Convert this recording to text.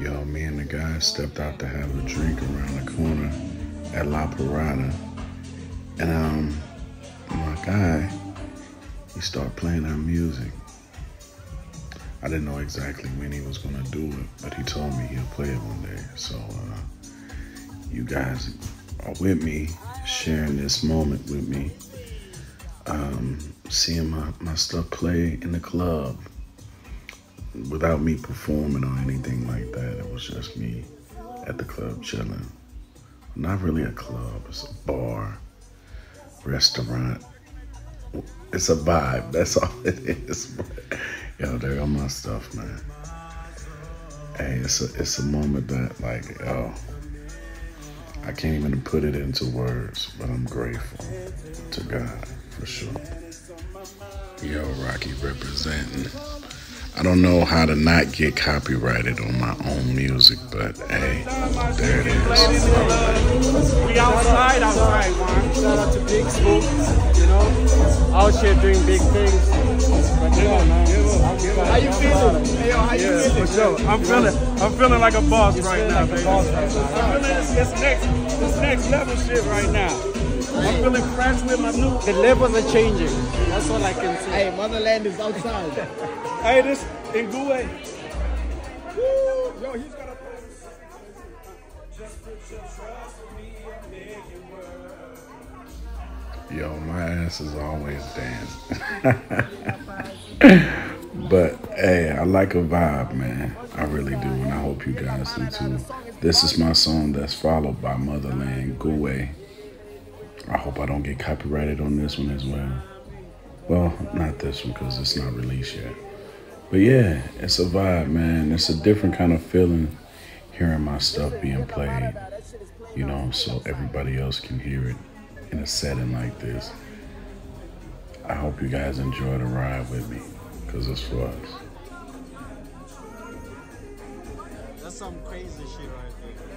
Yo, me and the guy stepped out to have a drink around the corner at La Parada. And um, my guy, he started playing our music. I didn't know exactly when he was gonna do it, but he told me he'll play it one day. So uh, you guys are with me, sharing this moment with me. Um, seeing my, my stuff play in the club without me performing or anything like that. It was just me at the club chilling. Not really a club, it's a bar, restaurant. It's a vibe, that's all it is. Yo, there go my stuff, man. Hey, it's a it's a moment that like, yo, I can't even put it into words, but I'm grateful to God for sure. Yo, Rocky representing. I don't know how to not get copyrighted on my own music, but hey, there it is. We outside, outside, man. Shout out to Big Smoke, you know, out here doing big things. But yeah, man. How you feeling? Hey, yo, how you yeah, feeling? For sure. I'm feeling, I'm feeling like a boss right now, baby. I'm feeling this, this next, this next level shit right now. I'm feeling fresh with my new. The levels are changing. That's all I can say. Hey, motherland is outside. hey, this in Goué. Yo, he's got a. Yo, my ass is always dancing. but hey, I like a vibe, man. I really do, and I hope you guys do too. This is my song that's followed by Motherland Goué. I hope I don't get copyrighted on this one as well. Well, not this one because it's not released yet. But yeah, it's a vibe, man. It's a different kind of feeling hearing my stuff being played, you know, so everybody else can hear it in a setting like this. I hope you guys enjoy the ride with me because it's for us. That's some crazy shit right there.